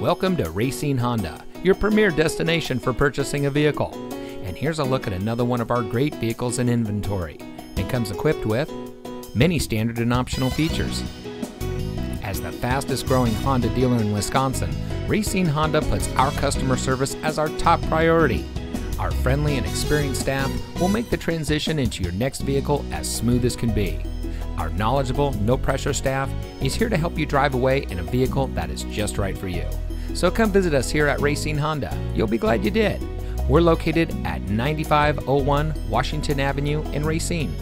Welcome to Racine Honda, your premier destination for purchasing a vehicle. And here's a look at another one of our great vehicles in inventory. It comes equipped with many standard and optional features. As the fastest growing Honda dealer in Wisconsin, Racine Honda puts our customer service as our top priority. Our friendly and experienced staff will make the transition into your next vehicle as smooth as can be. Our knowledgeable, no pressure staff is here to help you drive away in a vehicle that is just right for you. So come visit us here at Racine Honda. You'll be glad you did. We're located at 9501 Washington Avenue in Racine.